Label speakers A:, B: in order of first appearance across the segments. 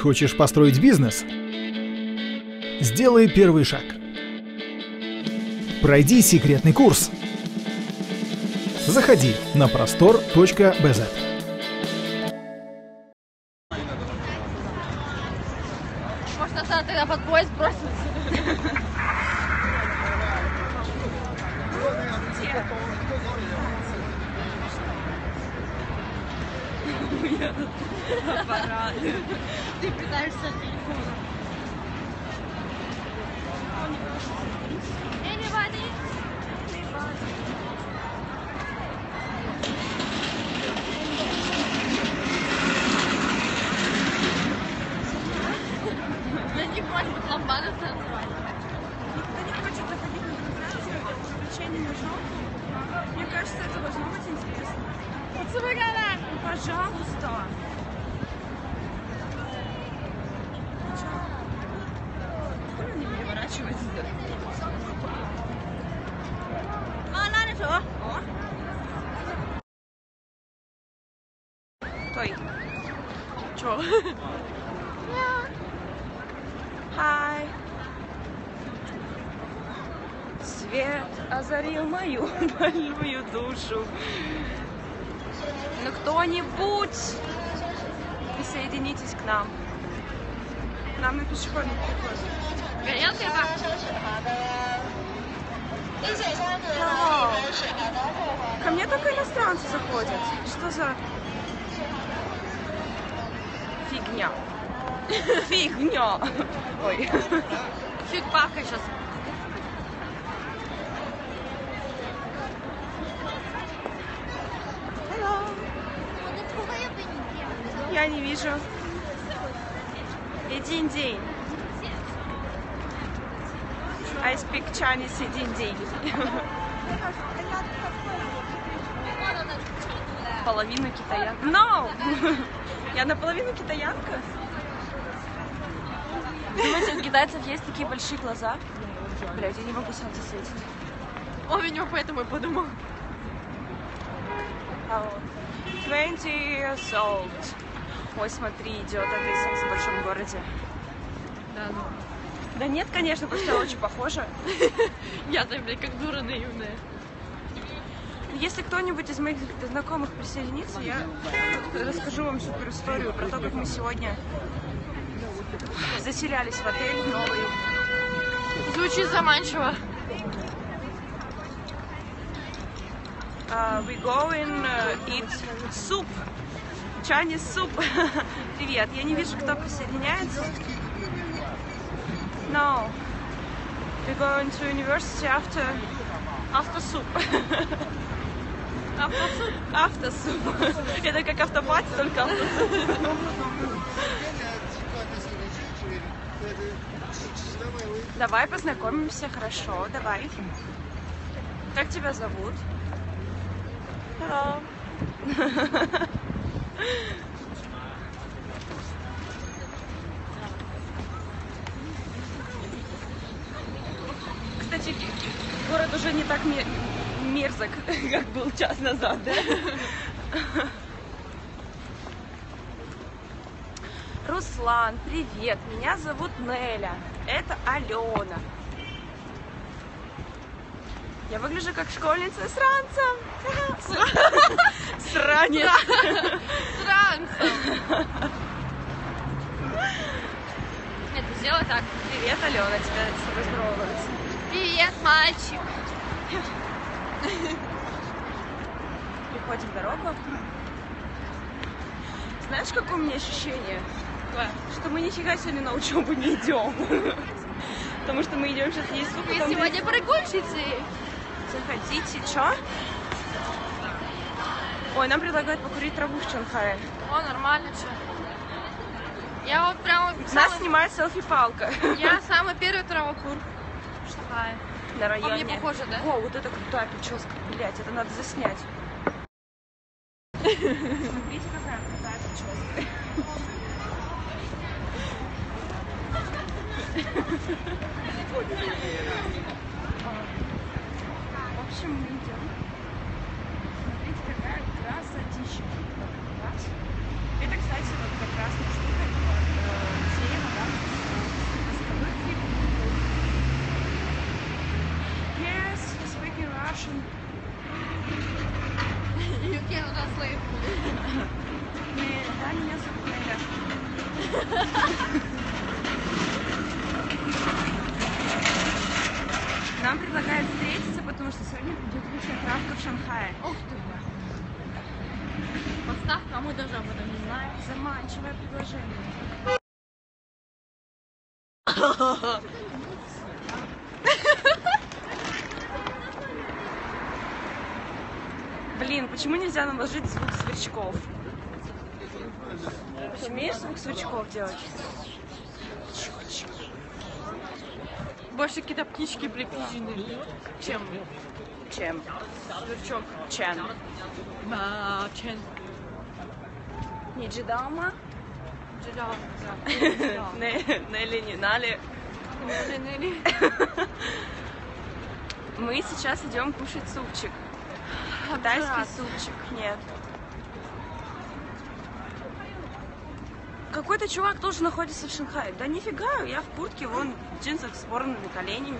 A: Хочешь построить бизнес? Сделай первый шаг. Пройди секретный курс. Заходи на простор.бз.
B: Может, тогда под поезд
C: Uyarın. Para. Ne kadar satılık olur. Пожалуйста. Хули не переворачивается?
B: А, надо что?
C: Той.
B: Чё?
C: Хай. Свет озарил мою больную душу. Ну кто-нибудь присоединитесь к нам. К нам на пешеходный переход.
B: Горелка
C: Ко мне только иностранцы заходят. Что за фигня? Фигня. Ой.
B: Фиг пахай сейчас.
C: Я не вижу. Един день. I speak Chinese един день. Половина китаянка. No! Я наполовину китаянка. Думаете, у китайцев есть такие большие глаза? Блять, я не могу солнце светить.
B: Он, видимо, поэтому и подумал.
C: А вот. 20 years old. Ой, смотри, идет описывается в большом городе.
B: Да, ну.
C: Да нет, конечно, она очень похожа.
B: Я-то, блядь, как дура наивная.
C: Если кто-нибудь из моих знакомых присоединится, я расскажу вам супер историю про то, как мы сегодня заселялись в отель новый.
B: Звучит заманчиво.
C: Uh, we going uh, eat soup. Chinese soup. Привет. Я не вижу, кто присоединяется. No. We're going to university after after soup. After soup. Это как автопати, только after soup. Давай познакомимся, хорошо, давай. Как тебя зовут? Hello. Кстати, город уже не так ме- мерзок, как был час назад, да? Руслан, привет, меня зовут Неля, это Алена. Я выгляжу как школьница с ранцем. Сранец.
B: Странцем. Это сделай так.
C: Привет, Алена, тебя с тобой здороваются.
B: Привет, мальчик.
C: Переходим дорогу. Знаешь, какое у меня ощущение? Что мы нифига сегодня на учебу не идем. Потому что мы идем сейчас есть суп,
B: Мы сегодня прогульщицы.
C: Заходите, чё? Ой, нам предлагают покурить траву в Шанхае.
B: О, нормально, что. Я вот прям
C: Нас
B: самый-
C: снимает селфи-палка.
B: Я самый первый травокур. в Шанхае.
C: на
B: По
C: районе.
B: мне похоже, да?
C: О, вот это крутая прическа, блять, это надо заснять. Смотрите, какая крутая прическа. В общем, мы идем. Смотрите, какая красотища. Раз. Это, кстати, вот Нам предлагают встретиться, потому что сегодня будет вечер крафта в Шанхае.
B: Ух ты, бля. Подставка, а мы даже об этом не знаем.
C: Заманчивое предложение. Блин, почему нельзя наложить звук сверчков? Ты умеешь звук сверчков делать?
B: Больше какие-то птички припизжены. Чем?
C: Чем?
B: Сверчок.
C: Чем?
B: А, чем?
C: Не джидама?
B: Джидал.
C: Не, Нелли, не Нали.
B: Нелли.
C: Мы сейчас идем кушать супчик. Китайский супчик. Нет. Какой-то чувак тоже находится в Шанхае. Да нифига, я в куртке, вон в джинсах с порванными коленями.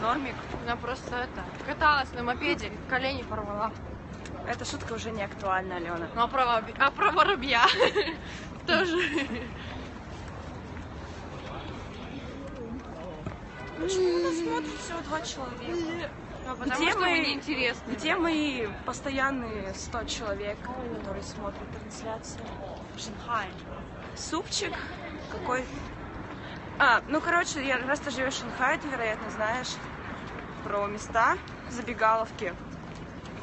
C: Нормик.
B: Она просто это, каталась на мопеде, колени порвала.
C: Эта шутка уже не актуальна, Алена.
B: Ну а про, воробь- а про воробья тоже.
C: Почему нас смотрит всего два человека?
B: Ну, потому
C: Где
B: что
C: мы-
B: мы неинтересны.
C: Где мои постоянные 100 человек, которые смотрят трансляцию?
B: Шанхай.
C: Супчик какой? А, ну короче, я, раз ты живешь в Шанхае, ты, вероятно, знаешь про места, забегаловки,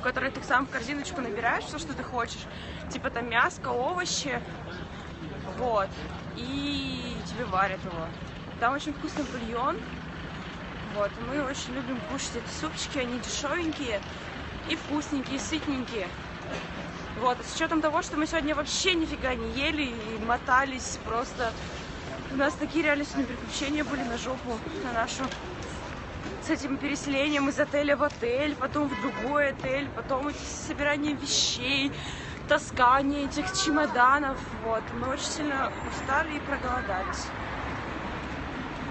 C: которые ты сам в корзиночку набираешь все, что ты хочешь. Типа там мяско, овощи, вот. И тебе варят его. Там очень вкусный бульон. Вот, и мы очень любим кушать эти супчики, они дешевенькие и вкусненькие, сытненькие. Вот, с учетом того, что мы сегодня вообще нифига не ели и мотались просто. У нас такие сегодня приключения были на жопу, на нашу. С этим переселением из отеля в отель, потом в другой отель, потом эти собирание вещей, таскание этих чемоданов. Вот, мы очень сильно устали и проголодались.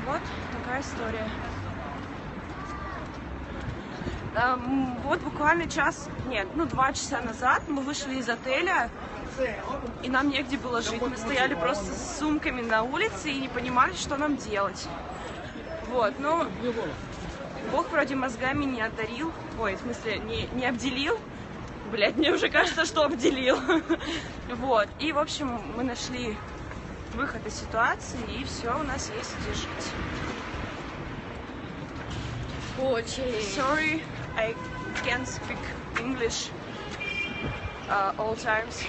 C: Вот такая история. Эм, Вот буквально час, нет, ну два часа назад мы вышли из отеля, и нам негде было жить. Мы стояли просто с сумками на улице и не понимали, что нам делать. Вот, ну, Бог вроде мозгами не одарил, ой, в смысле, не, не обделил. Блять, мне уже кажется, что обделил. Вот, и, в общем, мы нашли выход из ситуации, и все, у нас есть где жить.
B: Очень.
C: Sorry, I can't speak English uh, all times.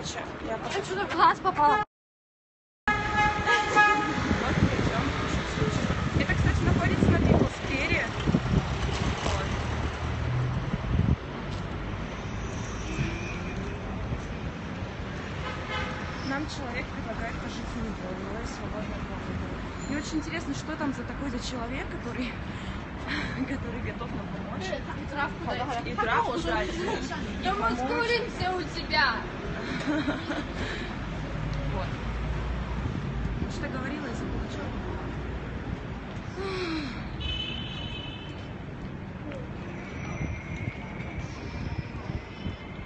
C: Короче, я
B: Это что-то в глаз
C: суши. Это, кстати, находится на Пиплсквере. Вот. Нам человек предлагает пожить в него есть свободная комната. Мне очень интересно, что там за такой за человек, который, который готов нам помочь.
B: И травку дать.
C: И травку дать.
B: Да мы скуримся у тебя.
C: Вот. Что говорила, я забыла, что.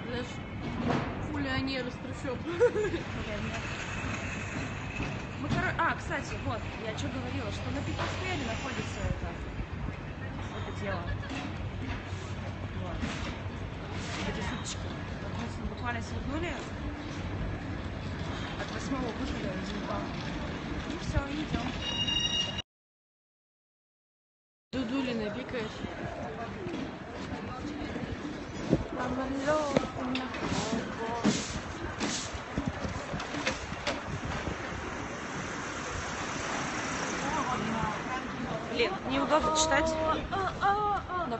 B: Знаешь, фулионер из трущоб.
C: Мы, коро- А, кстати, вот, я что говорила, что на Пикерсфере находится это, это дело. Вот. Эти супчики. Вот мы с- буквально свернули от восьмого выхода из метро. И все, идем.
B: Дудулина пикает.
C: Блин, неудобно читать.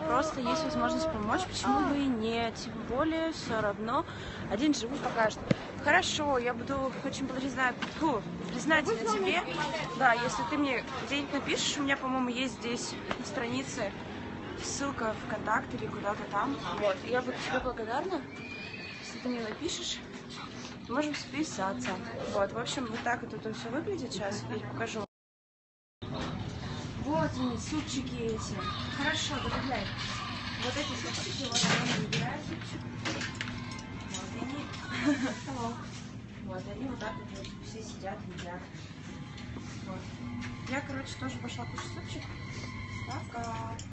C: Просто есть возможность помочь, почему бы и нет. Тем более, все равно один живу покажет. Хорошо, я буду очень признательна, фу, признательна тебе. Да, если ты мне где-нибудь напишешь, у меня, по-моему, есть здесь на странице ссылка в контакт или куда-то там. Вот, я буду тебе благодарна, если ты мне напишешь. Можем списаться. Вот, в общем, вот так вот это все выглядит сейчас. Я покажу. Они, супчики эти. Хорошо, добавляй. Вот эти супчики, вот они выбирают. Вот они. Вот они вот так вот все сидят, едят. Вот. Я, короче, тоже пошла кушать супчик. Пока.